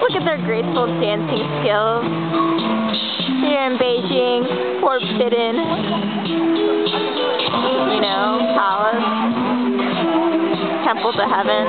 Look at their graceful dancing skills. Here in Beijing, forbidden, you know, palace, temple to heaven.